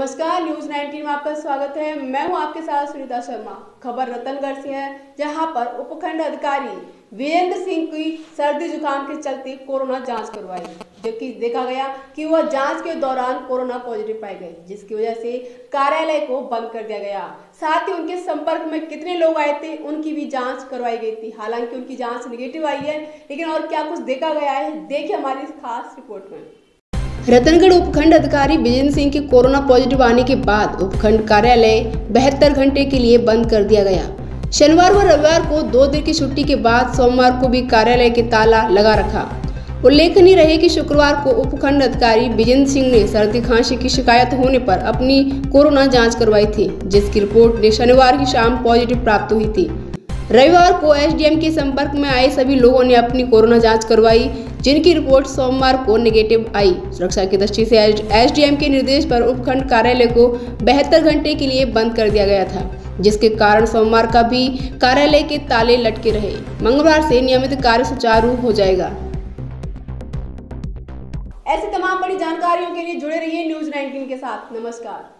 नमस्कार न्यूज़ 19 में आपका स्वागत है। मैं हूँ आपके साथ सुनीता शर्मा। खबर रतनगढ़ से है, जहाँ पर उपखंड अधिकारी वीरेंद्र सिंह की सर्दी जुकाम के चलते कोरोना जाँच करवाई, जबकि देखा गया कि वह जाँच के दौरान कोरोना पॉजिटिव पाए गए, जिसकी वजह से कार्यालय को बंद कर दिया गया। साथ ही उनके संपर्क में कितने लोग आए थे, उनकी भी जाँच करवाई गई थी। हालाँकि उनकी जाँच निगेटिव आई है, लेकिन और क्या कुछ देखा गया है, देखिए हमारी इस खास रिपोर्ट में। रतनगढ़ उपखंड अधिकारी विजेंद्र सिंह के कोरोना पॉजिटिव आने के बाद उपखंड कार्यालय बहत्तर घंटे के लिए बंद कर दिया गया। शनिवार व रविवार को दो दिन की छुट्टी के बाद सोमवार को भी कार्यालय के ताला लगा रखा। उल्लेखनीय रहे कि शुक्रवार को उपखंड अधिकारी विजेंद्र सिंह ने सर्दी खांसी की शिकायत होने पर अपनी कोरोना जाँच करवाई थी, जिसकी रिपोर्ट शनिवार की शाम पॉजिटिव प्राप्त हुई थी। रविवार को एसडीएम के संपर्क में आए सभी लोगों ने अपनी कोरोना जाँच करवाई, जिनकी रिपोर्ट सोमवार को नेगेटिव आई। सुरक्षा की दृष्टि से एसडीएम के निर्देश पर उपखंड कार्यालय को बेहतर घंटे के लिए बंद कर दिया गया था, जिसके कारण सोमवार का भी कार्यालय के ताले लटके रहे। मंगलवार से नियमित कार्य सुचारू हो जाएगा। ऐसी तमाम बड़ी जानकारियों के लिए जुड़े रहिए न्यूज़ 19 के साथ। नमस्कार।